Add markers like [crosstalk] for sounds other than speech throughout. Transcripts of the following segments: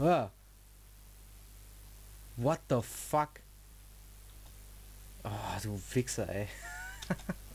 Ah. What the fuck? Oh, du Fixer, ey. [laughs]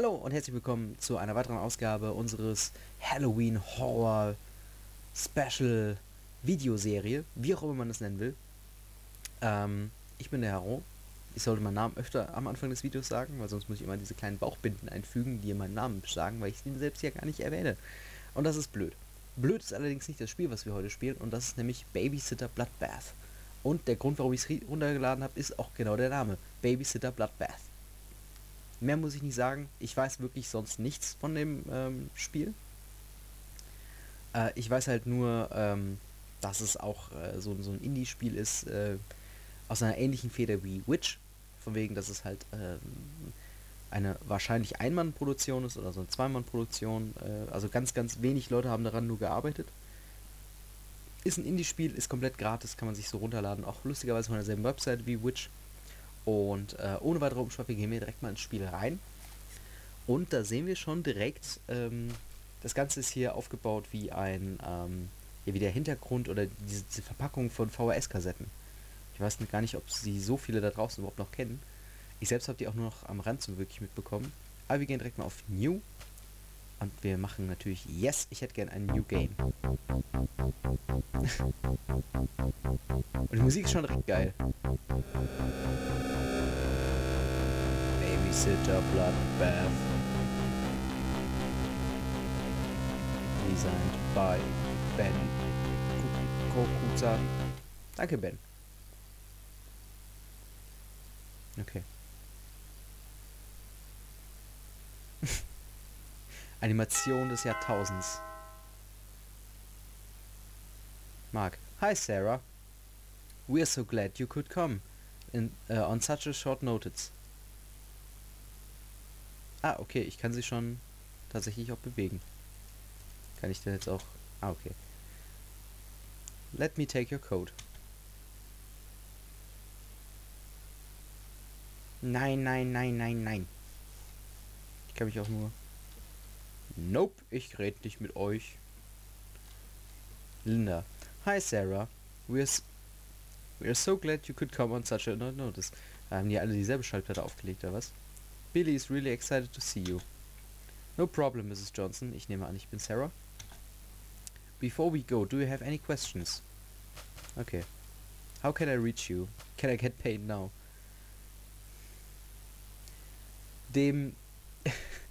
Hallo und herzlich willkommen zu einer weiteren Ausgabe unseres Halloween Horror Special Videoserie, wie auch immer man es nennen will. Ähm, ich bin der Haro. Ich sollte meinen Namen öfter am Anfang des Videos sagen, weil sonst muss ich immer diese kleinen Bauchbinden einfügen, die meinen Namen sagen, weil ich ihn selbst ja gar nicht erwähne. Und das ist blöd. Blöd ist allerdings nicht das Spiel, was wir heute spielen, und das ist nämlich Babysitter Bloodbath. Und der Grund, warum ich es runtergeladen habe, ist auch genau der Name. Babysitter Bloodbath. Mehr muss ich nicht sagen. Ich weiß wirklich sonst nichts von dem ähm, Spiel. Äh, ich weiß halt nur, ähm, dass es auch äh, so, so ein Indie-Spiel ist, äh, aus einer ähnlichen Feder wie Witch. Von wegen, dass es halt ähm, eine wahrscheinlich Ein-Mann-Produktion ist oder so eine Zwei-Mann-Produktion. Äh, also ganz, ganz wenig Leute haben daran nur gearbeitet. Ist ein Indie-Spiel, ist komplett gratis, kann man sich so runterladen. Auch lustigerweise von derselben Website wie Witch. Und äh, ohne weitere Umschweife gehen wir direkt mal ins Spiel rein. Und da sehen wir schon direkt, ähm, das Ganze ist hier aufgebaut wie ein, ähm, ja, wie der Hintergrund oder diese, diese Verpackung von VHS-Kassetten. Ich weiß gar nicht, ob sie so viele da draußen überhaupt noch kennen. Ich selbst habe die auch nur noch am Rand so wirklich mitbekommen. Aber wir gehen direkt mal auf New. Und wir machen natürlich, yes, ich hätte gern ein New Game. [laughs] Und die Musik ist schon direkt geil. Babysitter Bloodbath. Designed by Ben Kokuza. Danke, Ben. Okay. Animation des Jahrtausends. Mark. Hi, Sarah. We are so glad you could come in, uh, on such a short notice. Ah, okay, ich kann sie schon tatsächlich auch bewegen. Kann ich denn jetzt auch... Ah, okay. Let me take your code. Nein, nein, nein, nein, nein. Ich kann mich auch nur... Nope, ich rede nicht mit euch. Linda. Hi, Sarah. We're, we're so glad you could come on such a no notice. Haben die alle dieselbe Schallplatte aufgelegt, oder was? Billy is really excited to see you. No problem, Mrs. Johnson. Ich nehme an, ich bin Sarah. Before we go, do you have any questions? Okay. How can I reach you? Can I get paid now? Dem [laughs]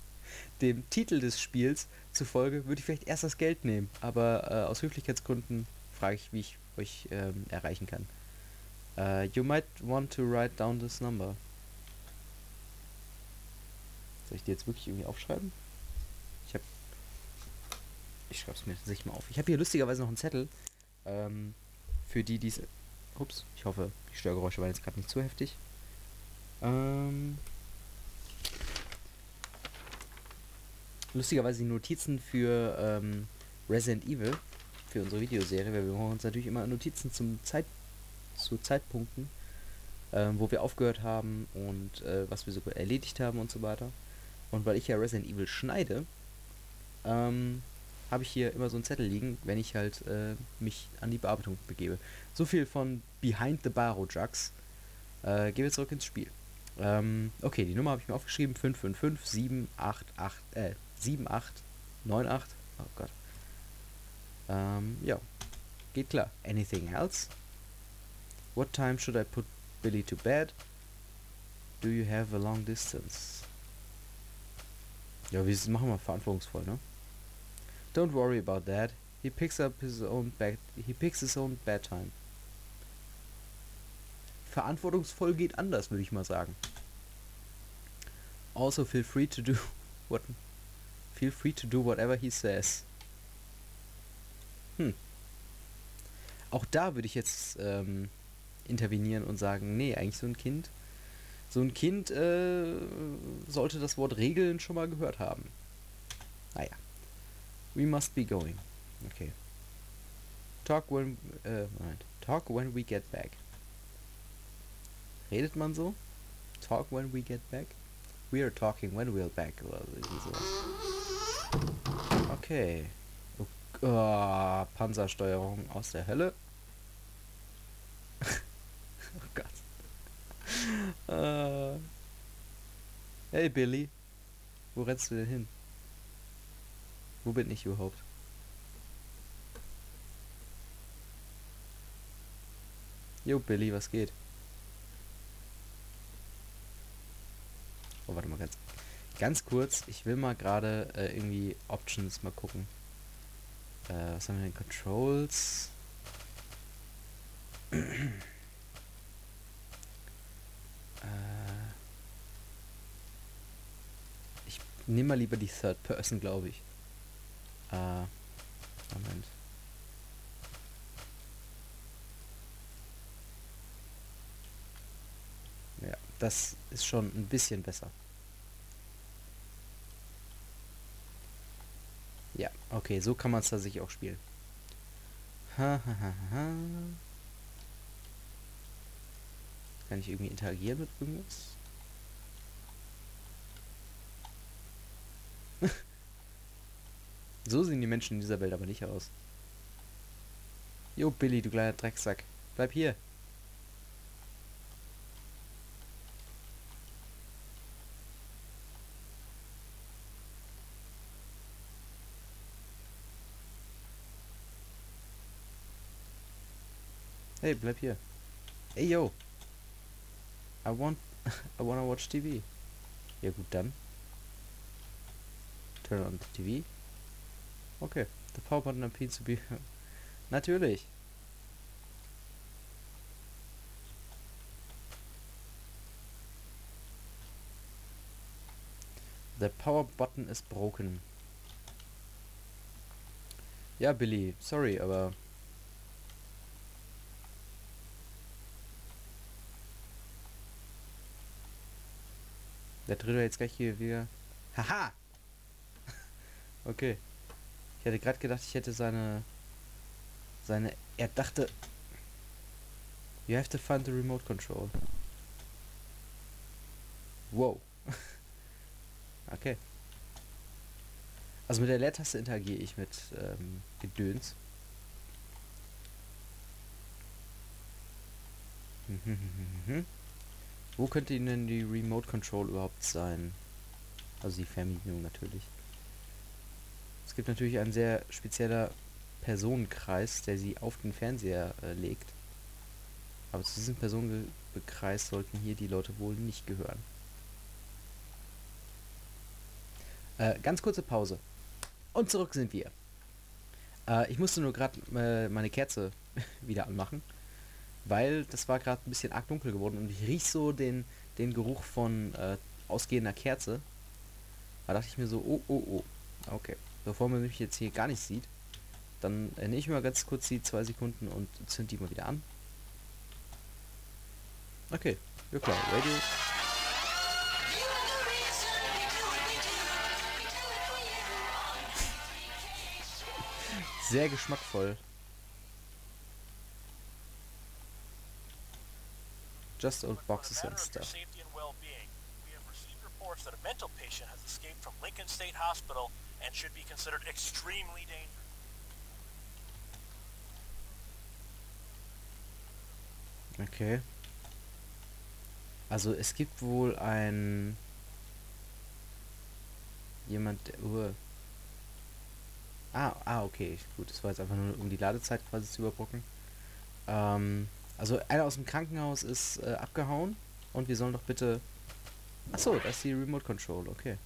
dem Titel des Spiels zufolge würde ich vielleicht erst das Geld nehmen, aber äh, aus Höflichkeitsgründen frage ich, wie ich euch ähm, erreichen kann. Uh, you might want to write down this number. Soll ich die jetzt wirklich irgendwie aufschreiben? Ich habe... Ich schreibe es mir tatsächlich mal auf. Ich habe hier lustigerweise noch einen Zettel. Ähm, für die, die es... Ups, ich hoffe, die Störgeräusche waren jetzt gerade nicht zu heftig. Ähm... lustigerweise die Notizen für ähm, Resident Evil, für unsere Videoserie, weil wir machen uns natürlich immer Notizen zum Zeit, zu Zeitpunkten, ähm, wo wir aufgehört haben und äh, was wir so erledigt haben und so weiter. Und weil ich ja Resident Evil schneide, ähm, habe ich hier immer so einen Zettel liegen, wenn ich halt äh, mich an die Bearbeitung begebe. So viel von Behind the Baro Jugs. Äh, gehen wir zurück ins Spiel. Ähm, okay, die Nummer habe ich mir aufgeschrieben. 555 788, äh, 7898. Oh Gott. Ähm, ja. Geht klar. Anything else? What time should I put Billy to bed? Do you have a long distance? Ja, wir machen wir verantwortungsvoll, ne? Don't worry about that. He picks up his own bed. He picks his own bedtime. Verantwortungsvoll geht anders, würde ich mal sagen. Also feel free to do [laughs] what Feel free to do whatever he says. Hm. Auch da würde ich jetzt ähm, intervenieren und sagen, nee, eigentlich so ein Kind, so ein Kind äh, sollte das Wort Regeln schon mal gehört haben. Naja. We must be going. Okay. Talk when, äh, Moment. Talk when we get back. Redet man so? Talk when we get back? We are talking when we're back. Oder sowas. Okay. Oh, Panzersteuerung aus der Hölle. [laughs] oh Gott. Uh, hey Billy. Wo rennst du denn hin? Wo bin ich überhaupt? Jo, Billy, was geht? Oh, warte mal ganz, ganz kurz. Ich will mal gerade äh, irgendwie Options mal gucken. Äh, was haben wir denn? Controls. [clears throat] äh, ich nehme mal lieber die Third Person, glaube ich. Äh, Moment. Ja, das ist schon ein bisschen besser. Ja, okay, so kann man es tatsächlich auch spielen. Kann ich irgendwie interagieren mit irgendwas? [laughs] so sehen die Menschen in dieser Welt aber nicht aus. Jo, Billy, du kleiner Drecksack. Bleib hier. Hey, bleib hier. Hey, yo. I want... [laughs] I wanna watch TV. Ja gut, dann. Turn on the TV. Okay. The power button appears to be... Natürlich. The power button is broken. Ja, Billy, sorry, aber Der dritte jetzt gleich hier wieder. Haha! [laughs] okay. Ich hätte gerade gedacht, ich hätte seine. Seine. Er dachte. You have to find the remote control. Wow. [laughs] okay. Also mit der Leertaste interagiere ich mit ähm, Gedöns. Wo könnte Ihnen die Remote Control überhaupt sein? Also die Fernbedienung natürlich. Es gibt natürlich einen sehr spezieller Personenkreis, der sie auf den Fernseher äh, legt. Aber zu diesem Personenkreis sollten hier die Leute wohl nicht gehören. Äh, ganz kurze Pause. Und zurück sind wir. Äh, ich musste nur gerade äh, meine Kerze [laughs] wieder anmachen weil das war gerade ein bisschen arg dunkel geworden und ich riech so den, den Geruch von äh, ausgehender Kerze. Da dachte ich mir so, oh, oh, oh. Okay. Bevor man mich jetzt hier gar nicht sieht, dann äh, nehme ich mal ganz kurz die zwei Sekunden und zünd die mal wieder an. Okay, ja klar, Radio. [laughs] Sehr geschmackvoll. Just old boxes and stuff. that a mental patient has escaped from Lincoln State Hospital and should be considered extremely dangerous. Okay. Also es gibt wohl ein jemand der uh. Ah, ah, okay, gut. Das war jetzt einfach nur um die Ladezeit quasi zu überbrücken. Ähm, also einer aus dem Krankenhaus ist äh, abgehauen und wir sollen doch bitte... Achso, das ist die Remote Control, okay.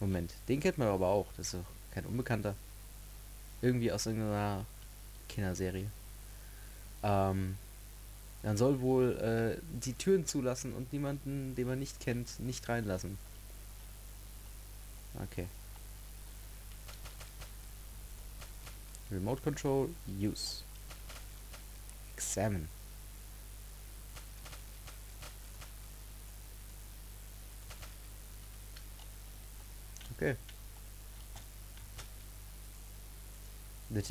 Moment, den kennt man aber auch, das ist doch kein Unbekannter. Irgendwie aus irgendeiner Kinderserie. Ähm, man soll wohl äh, die Türen zulassen und niemanden, den man nicht kennt, nicht reinlassen. Okay. Remote Control, Use. Salmon. Okay.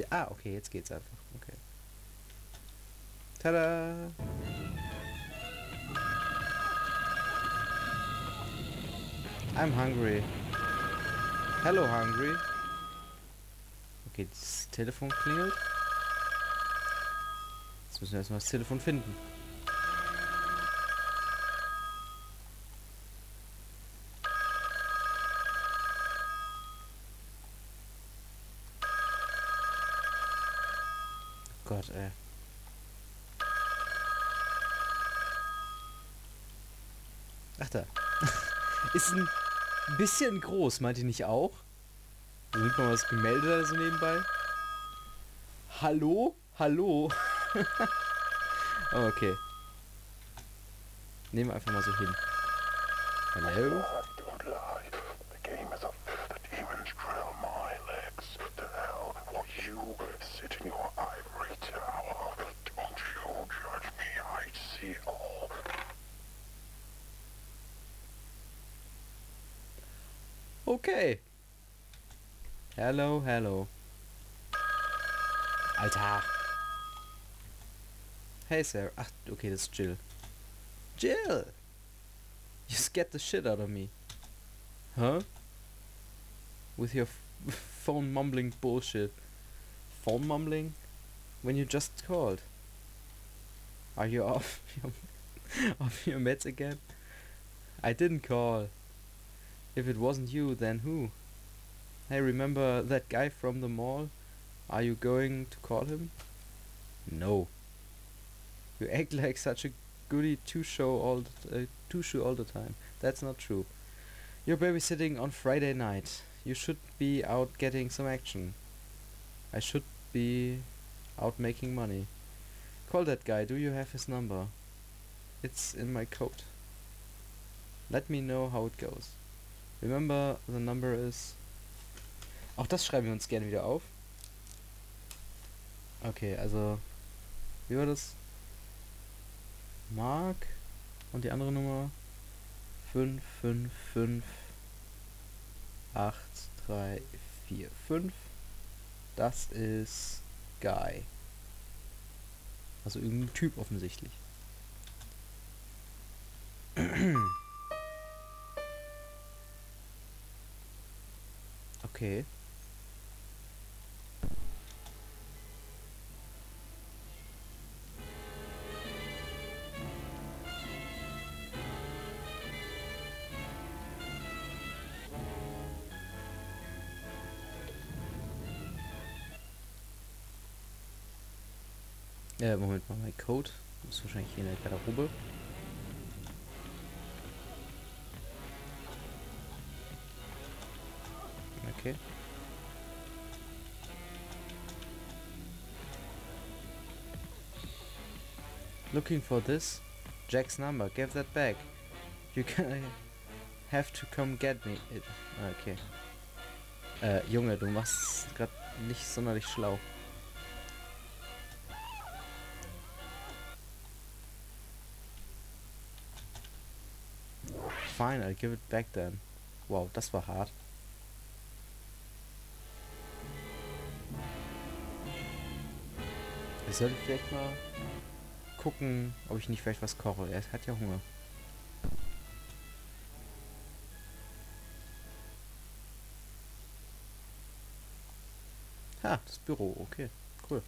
Ah, okay, jetzt geht's einfach. Okay. Tada! I'm hungry. Hello, hungry. Okay, das Telefon klingelt. Jetzt müssen wir erstmal das Telefon finden. Gott, ey. Ach da. [laughs] Ist ein bisschen groß, meint ihr nicht auch? Sind mal was gemeldet so nebenbei? Hallo? Hallo? [laughs] oh, okay. Nehmen wir einfach mal so hin. Hallo? Hello, hello. Alter. Hey, Sarah. Ach, okay, das ist Jill. Jill! You scared the shit out of me. Huh? With your [laughs] phone mumbling bullshit. Phone mumbling? When you just called. Are you [laughs] off your, off your meds again? I didn't call. If it wasn't you, then who? Hey, remember that guy from the mall? Are you going to call him? No. You act [laughs] like such a goody two show all the, uh, two shoe all the time. That's not true. You're babysitting on Friday night. You should be out getting some action. I should be out making money. Call that guy. Do you have his number? It's in my coat. Let me know how it goes. Remember, the number is... Auch das schreiben wir uns gerne wieder auf. Okay, also... Wie war das? Mark und die andere Nummer 555835. Das ist Guy. Also irgendein Typ offensichtlich. [clears throat] Okay. Äh, Moment mal, mein Code. Ist wahrscheinlich hier in der Garderobe. Okay. Looking for this? Jack's number. Give that back. You can have to come get me. It. Okay. Äh, Junge, du machst gerade nicht sonderlich schlau. Fine, I'll give it back then. Wow, das war hart. Ich sollte vielleicht mal gucken, ob ich nicht vielleicht was koche. Er hat ja Hunger. Ha, das Büro, okay. Cool.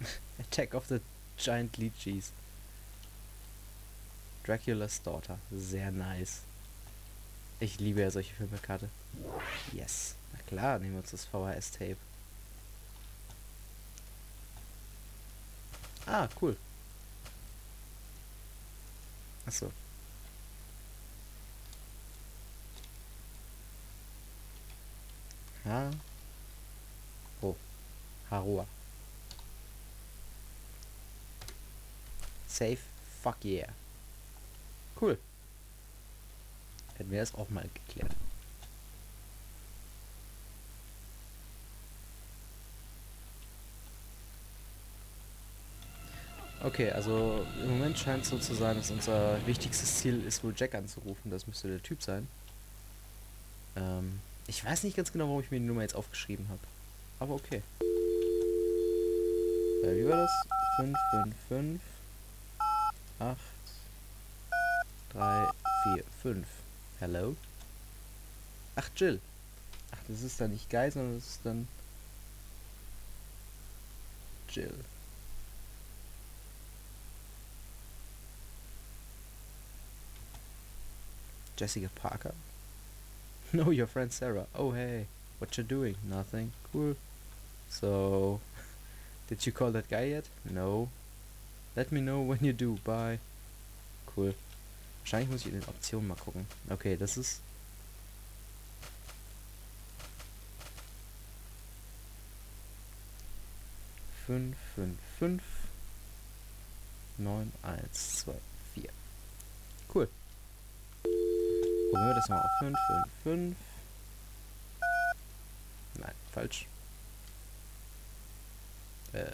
[laughs] Attack of the Giant Leeches. Dracula's Daughter. Sehr nice. Ich liebe ja solche Filmplakate. Yes. Na klar, nehmen wir uns das VHS-Tape. Ah, cool. Achso. Ha. Oh. Harua. Safe. Fuck yeah. Cool. Hätten wir das auch mal geklärt. Okay, also im Moment scheint es so zu sein, dass unser wichtigstes Ziel ist, wohl Jack anzurufen. Das müsste der Typ sein. Ähm, ich weiß nicht ganz genau, warum ich mir die Nummer jetzt aufgeschrieben habe. Aber okay. Ja, wie war das? 555. 8, 3, 4, 5. Hello? Ach, Jill. Ach, das ist dann nicht Guy, sondern das ist dann Jill. Jessica Parker? [laughs] No, your friend Sarah. Oh, hey. What you doing? Nothing. Cool. So, [laughs] did you call that guy yet? No. Let me know when you do. Bye. Cool. Wahrscheinlich muss ich in den Optionen mal gucken. Okay, das ist... Fünf, fünf, fünf. Neun, eins, zwei, vier. Cool. Probieren wir das mal auf 5, 5, 5. Nein, falsch. Äh,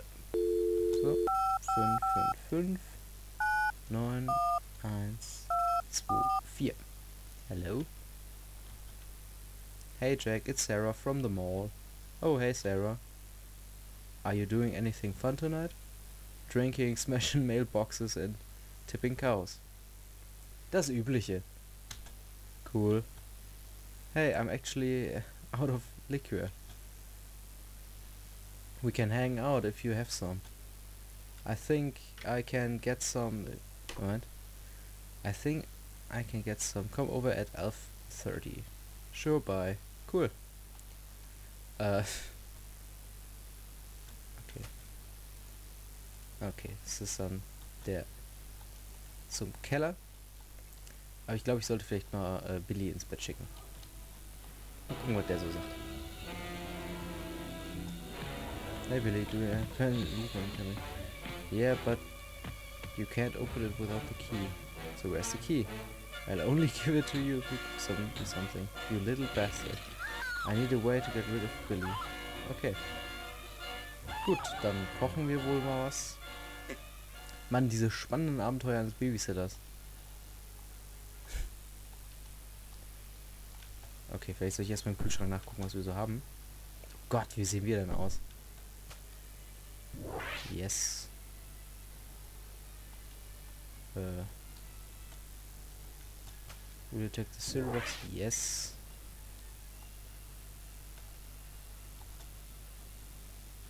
so. 5, 5, 5. 9, 1, 2, 4. Hello? Hey Jack, it's Sarah from the mall. Oh, hey Sarah. Are you doing anything fun tonight? Drinking, [laughs] smashing mailboxes and tipping cows. Das Übliche. Cool. Hey, I'm actually uh, [laughs] out of liquor. We can hang out if you have some. I think I can get some... What? I think I can get some. Come over at elf 30. Sure, bye. Cool. Äh. Okay. Okay, das ist dann der zum Keller. Aber ich glaube, ich sollte vielleicht mal äh, Billy ins Bett schicken. Mal gucken, was der so sagt. Hey Billy, do you you can tell me? Yeah, but you can't open it without the key. So where's the key? I'll only [laughs] give it to you if you cook some, something. You little bastard. I need a way to get rid of Billy. Okay. Gut, dann kochen wir wohl mal was. Mann, diese spannenden Abenteuer eines Babysitters. Okay, vielleicht soll ich erstmal im Kühlschrank nachgucken, was wir so haben. Gott, wie sehen wir denn aus? Yes. Will you take the cereal box? Yes.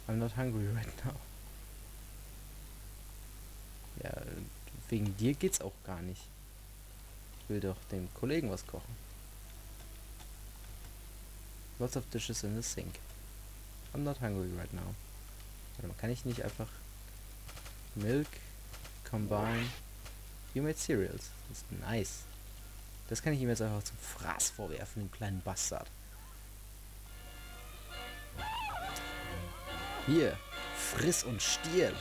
I'm not hungry [laughs] right now. Ja, wegen dir geht's auch gar nicht. Ich will doch dem Kollegen was kochen. Lots of dishes in the sink. I'm not hungry right now. Warte mal, kann ich nicht einfach Milk combine You made cereals. Das ist nice. Das kann ich ihm jetzt einfach zum Fraß vorwerfen, dem kleinen Bastard. Hier, friss und stirb.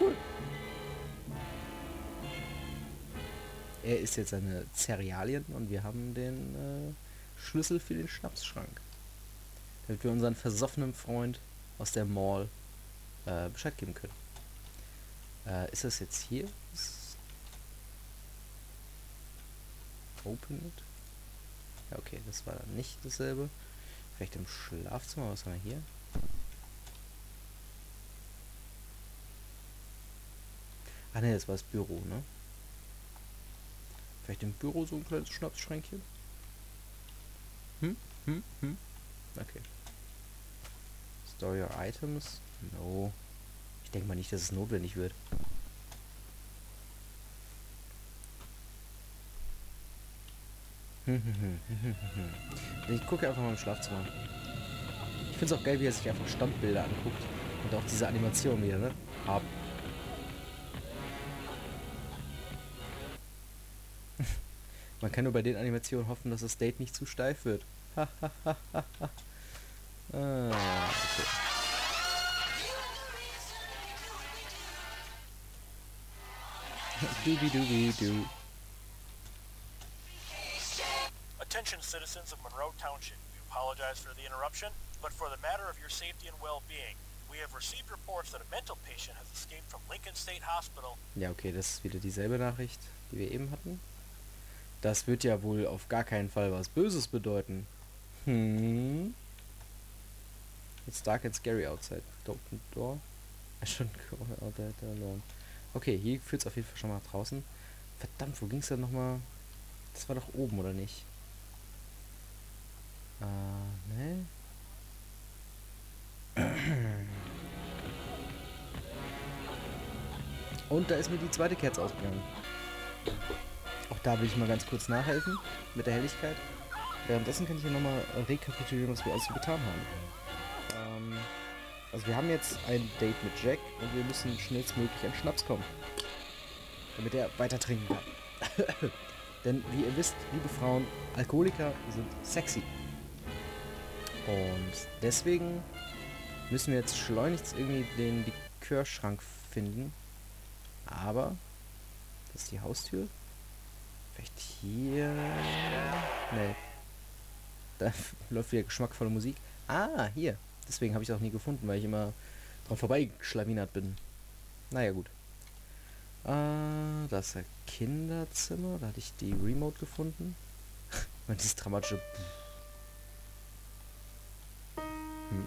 Cool. Er isst jetzt seine Cerealien und wir haben den äh, Schlüssel für den Schnapsschrank. Damit wir unseren versoffenen Freund aus der Mall äh, Bescheid geben können. Äh, ist das jetzt hier? Open it? Ja, okay, das war dann nicht dasselbe. Vielleicht im Schlafzimmer, was haben wir hier? Ah ne, das war das Büro, ne? Vielleicht im Büro so ein kleines Schnapsschränkchen? Hm? Hm? Hm? Okay. Store your items? No. Ich denke mal nicht, dass es notwendig wird. [laughs] ich gucke einfach mal im Schlafzimmer. Ich finde es auch geil, wie er sich einfach Standbilder anguckt. Und auch diese Animation wieder, ne? Hab. [laughs] Man kann nur bei den Animationen hoffen, dass das Date nicht zu steif wird. Ah, [laughs] okay. Doobie doobie doo. Attention citizens of Monroe Township. We've apologize for the interruption, but for the matter of your safety and well-being, we have received reports that a mental patient has escaped from Lincoln State Hospital. Ja, okay, das ist wieder dieselbe Nachricht, die wir eben hatten. Das wird ja wohl auf gar keinen Fall was Böses bedeuten. Hm. It's dark and scary outside. Don't open the door. I shouldn't go out there alone. Okay, hier führt es auf jeden Fall schon mal draußen. Verdammt, wo ging es denn nochmal? Das war doch oben, oder nicht? Äh, ne? Und da ist mir die zweite Kerze ausgegangen. Auch da will ich mal ganz kurz nachhelfen mit der Helligkeit. Währenddessen kann ich hier nochmal rekapitulieren, was wir alles so getan haben. Ähm, also wir haben jetzt ein Date mit Jack und wir müssen schnellstmöglich an Schnaps kommen. Damit er weiter trinken kann. [laughs] Denn wie ihr wisst, liebe Frauen, Alkoholiker sind sexy. Und deswegen müssen wir jetzt schleunigst irgendwie den Likörschrank finden. Aber, das ist die Haustür. Vielleicht hier... Da läuft wieder geschmackvolle Musik. Ah, hier. Deswegen habe ich es auch nie gefunden, weil ich immer dran vorbeigeschlawinert bin. Naja, gut. Äh, das ist ein Kinderzimmer. Da hatte ich die Remote gefunden. [laughs] Und dieses dramatische... Hm.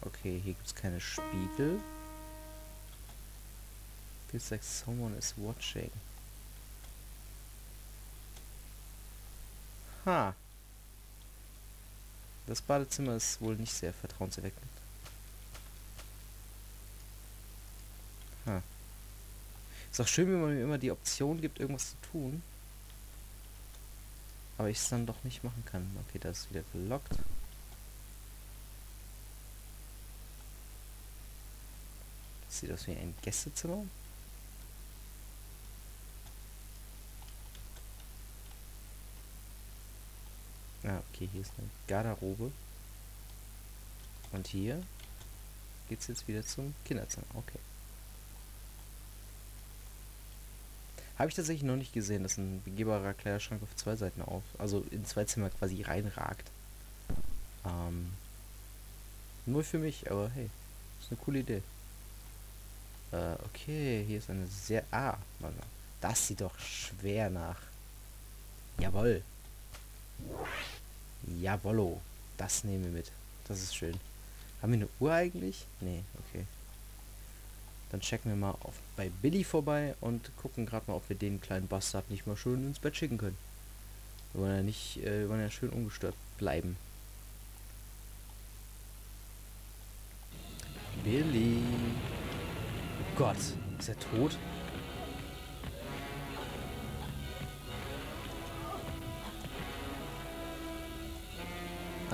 Okay, hier gibt es keine Spiegel. Feels like someone is watching. Ha. Das Badezimmer ist wohl nicht sehr vertrauenserweckend. Ha. Ist auch schön, wenn man mir immer die Option gibt, irgendwas zu tun. Aber ich es dann doch nicht machen kann. Okay, das ist wieder gelockt. Das sieht aus wie ein Gästezimmer. Ah, okay, hier ist eine Garderobe. Und hier geht es jetzt wieder zum Kinderzimmer. Okay. Habe ich tatsächlich noch nicht gesehen, dass ein begehbarer Kleiderschrank auf zwei Seiten auf, also in zwei Zimmer quasi reinragt. Ähm, nur für mich, aber hey, ist eine coole Idee. Äh, okay, hier ist eine sehr... Ah, mal. Das sieht doch schwer nach. Jawoll. Jawollo. Das nehmen wir mit. Das ist schön. Haben wir eine Uhr eigentlich? Nee, okay. Dann checken wir mal auf, bei Billy vorbei und gucken gerade mal, ob wir den kleinen Bastard nicht mal schön ins Bett schicken können. Wir wollen ja nicht, äh, wir wollen ja schön ungestört bleiben. Billy. Oh Gott, ist er tot?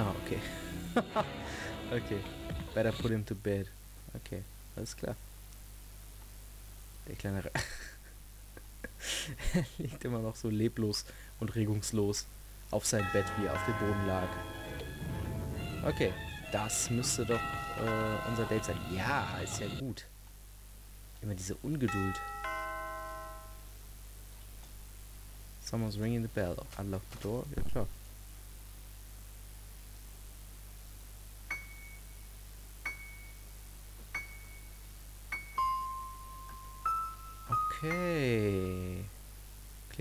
Ah, okay. [laughs] okay. Better put him to bed. Okay, alles klar. Der kleine... Re er [laughs] liegt immer noch so leblos und regungslos auf seinem Bett, wie er auf dem Boden lag. Okay, das müsste doch äh, unser Date sein. Ja, ist ja gut. Immer diese Ungeduld. Someone's ringing the bell. Unlock the door. Ja, klar.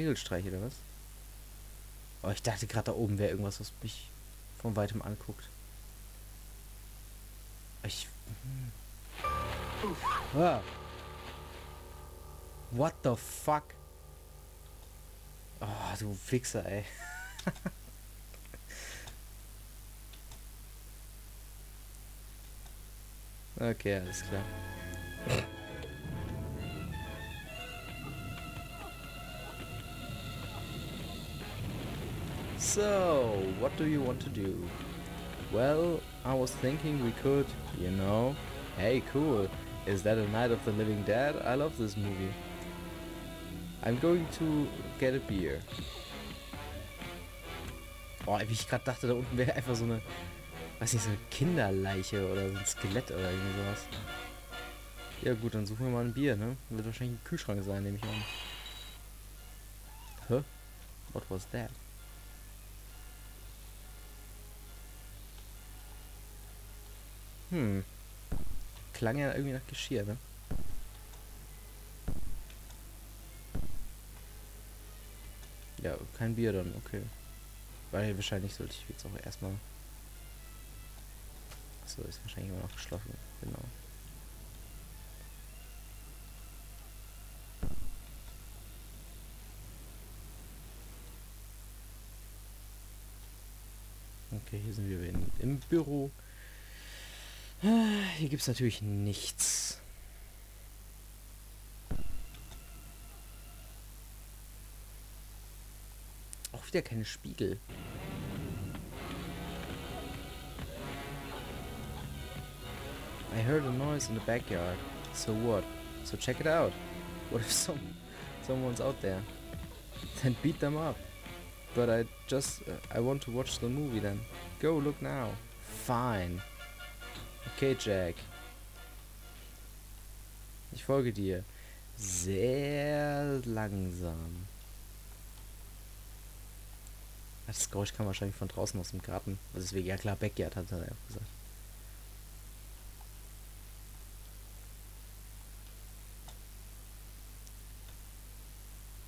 Klingelstreich oder was? Oh, ich dachte gerade da oben wäre irgendwas, was mich von weitem anguckt. Ich... Hm. Ah. What the fuck? Oh, du Fixer, ey. [laughs] okay, alles klar. So, what do you want to do? Well, I was thinking we could, you know. Hey, cool. Is that a Night of the Living Dead? I love this movie. I'm going to get a beer. Oh, wie ich gerade dachte, da unten wäre einfach so eine, weiß nicht, so eine Kinderleiche oder so ein Skelett oder irgendwie sowas. Ja gut, dann suchen wir mal ein Bier, ne? Wird wahrscheinlich ein Kühlschrank sein, nehme ich an. Hä? What was that? Hm. Klang ja irgendwie nach Geschirr, ne? Ja, kein Bier dann, okay. Weil wahrscheinlich sollte ich jetzt auch erstmal. So ist wahrscheinlich immer noch geschlossen, genau. Okay, hier sind wir im Büro. Hier gibt es natürlich nichts. Auch wieder keine Spiegel. I heard a noise in the backyard. So what? So check it out. What if some someone's out there? Then beat them up. But I just uh, I want to watch the movie then. Go look now. Fine. Okay, Jack. Ich folge dir. Sehr langsam. Das Geräusch kam wahrscheinlich von draußen aus dem Garten. Also deswegen, ja klar, Backyard hat er gesagt.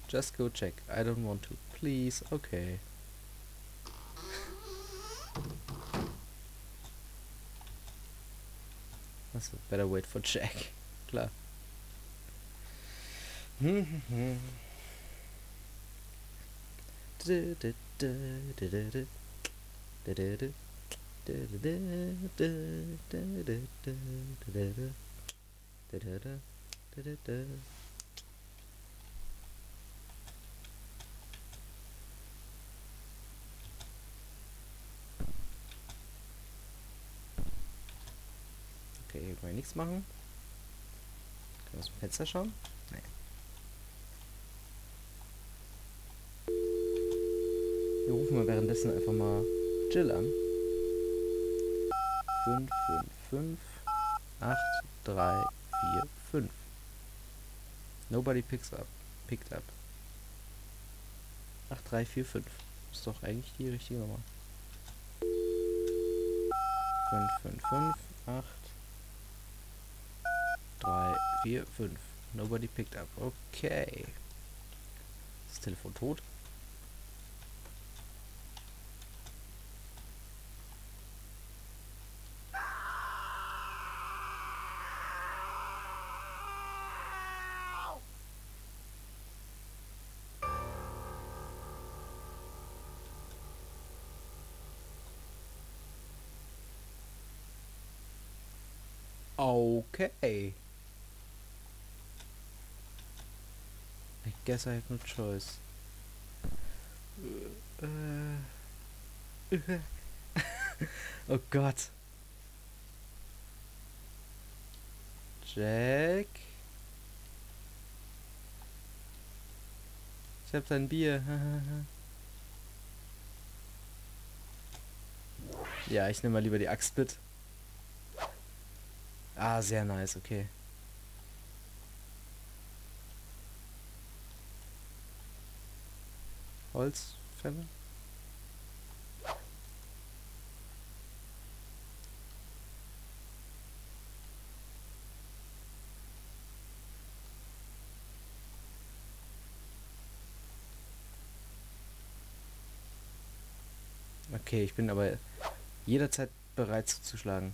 Just go check. I don't want to. Please. Okay. That's a better wait for Jack. Klar. Können wir nichts machen. Können wir aus dem Fenster schauen? Nee. Wir rufen mal währenddessen einfach mal Jill an. 5, 5, 5, 8, 3, 4, 5. Nobody picks up. Picked up. 8, 3, 4, 5. Ist doch eigentlich die richtige Nummer. 5, 5, 5, 8, 3, 4, 5. Nobody picked up. Okay. Das Telefon tot? Okay. Guess I have no choice. Äh. [laughs] oh Gott. Jack? Ich hab dein Bier. [laughs] ja, ich nehme mal lieber die Axt mit. Ah, sehr nice, okay. Holzfäller? Okay, ich bin aber jederzeit bereit zuzuschlagen.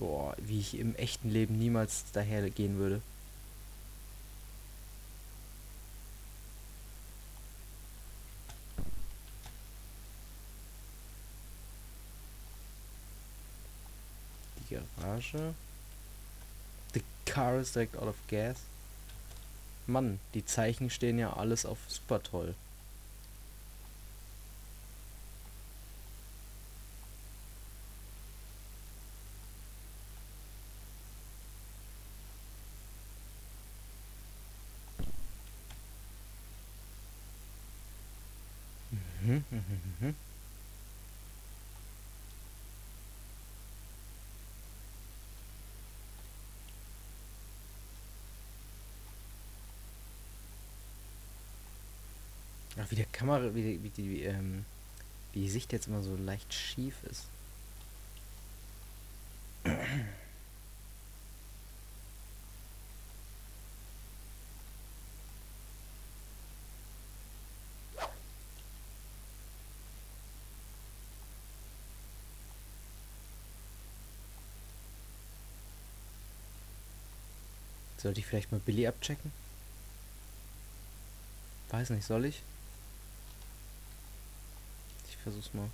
Boah, wie ich im echten Leben niemals daher gehen würde. Die Garage. The car is direct out of gas. Mann, die Zeichen stehen ja alles auf super toll. Ach, wie der Kamera, wie die, wie die, ähm, wie die Sicht jetzt immer so leicht schief ist. Sollte ich vielleicht mal Billy abchecken? Weiß nicht, soll ich? Ich versuch's mal.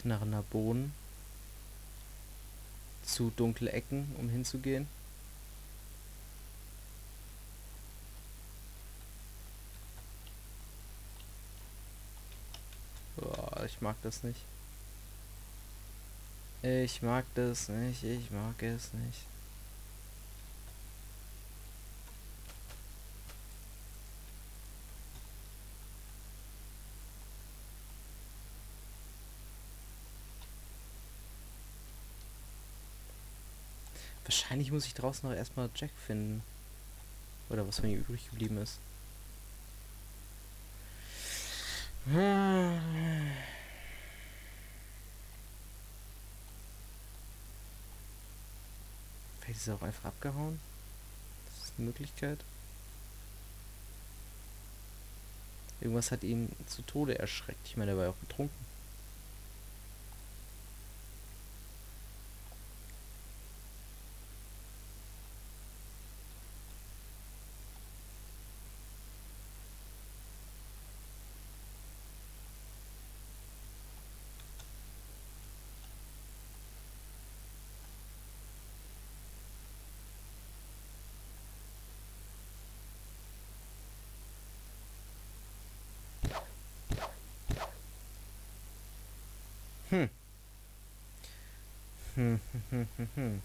Knarrender Boden. Zu dunkle Ecken, um hinzugehen. Boah, ich mag das nicht. Ich mag das nicht, ich mag es nicht. Wahrscheinlich muss ich draußen noch erstmal Jack finden. Oder was von ihm übrig geblieben ist. Vielleicht ist er auch einfach abgehauen. Das ist eine Möglichkeit. Irgendwas hat ihn zu Tode erschreckt. Ich meine, er war ja auch betrunken. Hm. Hm, hm, hm, hm.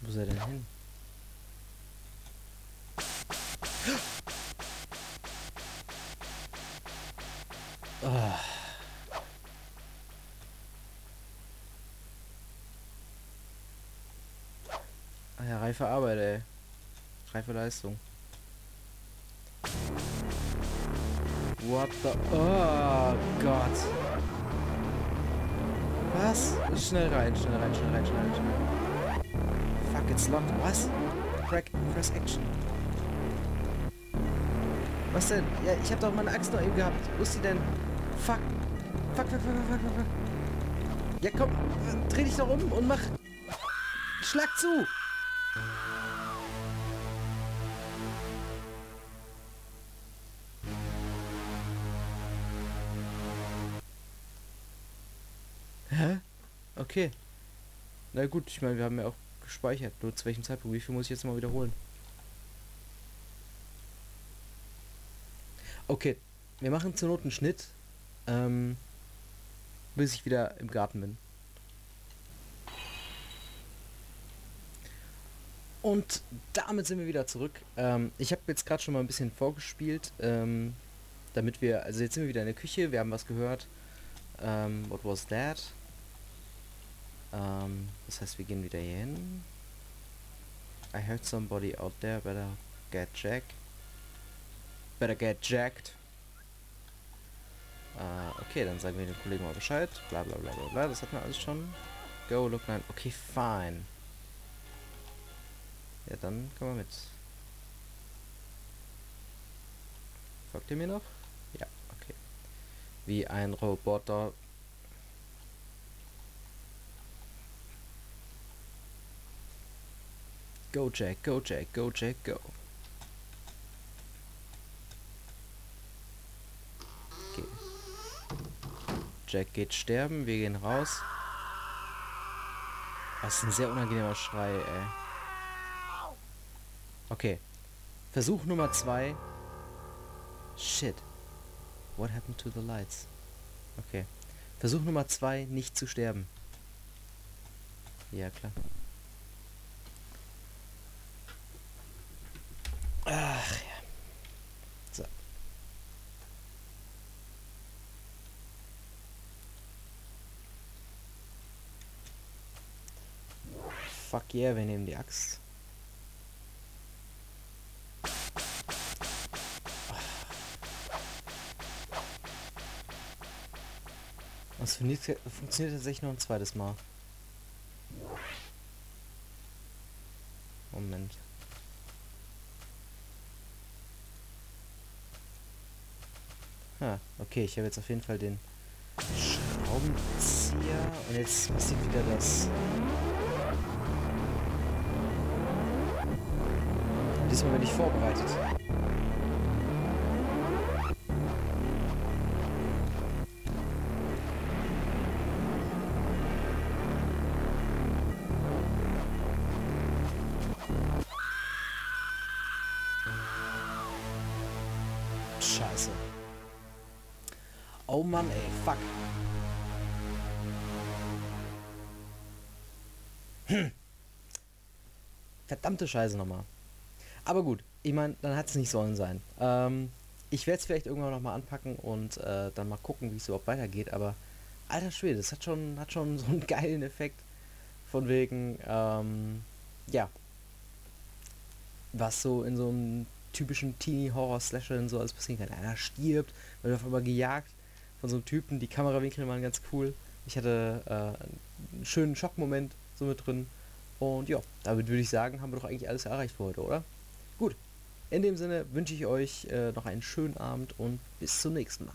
Wo ist er denn hin? Oh. Ah ja, reife Arbeit, ey. Reife Leistung. What the... Oh Gott. Was? Schnell rein, schnell rein, schnell rein, schnell rein, schnell rein. Fuck, it's locked. Was? Crack, press action. Was denn? Ja, ich hab doch meine Axt noch eben gehabt. Wo ist die denn? Fuck. Fuck, fuck, fuck, fuck, fuck, fuck. Ja, komm. Dreh dich doch um und mach... Schlag zu! Na gut, ich meine, wir haben ja auch gespeichert. Nur zu welchem Zeitpunkt? Wie viel muss ich jetzt mal wiederholen? Okay, wir machen zur Not einen Schnitt, ähm, bis ich wieder im Garten bin. Und damit sind wir wieder zurück. Ähm, ich habe jetzt gerade schon mal ein bisschen vorgespielt, ähm, damit wir, also jetzt sind wir wieder in der Küche, wir haben was gehört. Ähm, what was that? Ähm, das heißt, wir gehen wieder hier hin. I heard somebody out there, better get jacked. Better get jacked. Äh, okay, dann sagen wir den Kollegen mal Bescheid. Bla bla bla bla bla, das hatten wir alles schon. Go, look, nein. Okay, fine. Ja, dann kommen wir mit. Folgt ihr mir noch? Ja, okay. Wie ein Roboter Go Jack, go Jack, go Jack, go. Okay. Jack geht sterben, wir gehen raus. Das ist ein sehr unangenehmer Schrei, ey. Okay. Versuch Nummer zwei. Shit. What happened to the lights? Okay. Versuch Nummer zwei, nicht zu sterben. Ja, klar. Ach ja. So. Fuck yeah, wir nehmen die Axt. Das funktioniert, tatsächlich noch ein zweites Mal. Moment. Okay, ich habe jetzt auf jeden Fall den Schraubenzieher und jetzt passiert wieder das. Diesmal bin ich vorbereitet. Oh Mann, ey, fuck. Hm. Verdammte Scheiße nochmal. Aber gut, ich meine, dann hat es nicht sollen sein. Ähm, ich werde es vielleicht irgendwann nochmal anpacken und äh, dann mal gucken, wie es überhaupt weitergeht. Aber alter Schwede, das hat schon, hat schon [laughs] so einen geilen Effekt. Von wegen, ähm, ja. Was so in so einem typischen Teenie-Horror-Slasher so alles passieren kann. Einer stirbt, wird auf einmal gejagt von so einem Typen. Die Kamerawinkel waren ganz cool. Ich hatte äh, einen schönen Schockmoment so mit drin. Und ja, damit würde ich sagen, haben wir doch eigentlich alles erreicht für heute, oder? Gut. In dem Sinne wünsche ich euch äh, noch einen schönen Abend und bis zum nächsten Mal.